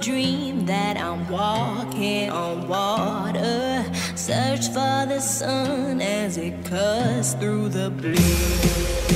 dream that I'm walking on water. Search for the sun as it cuts through the blue.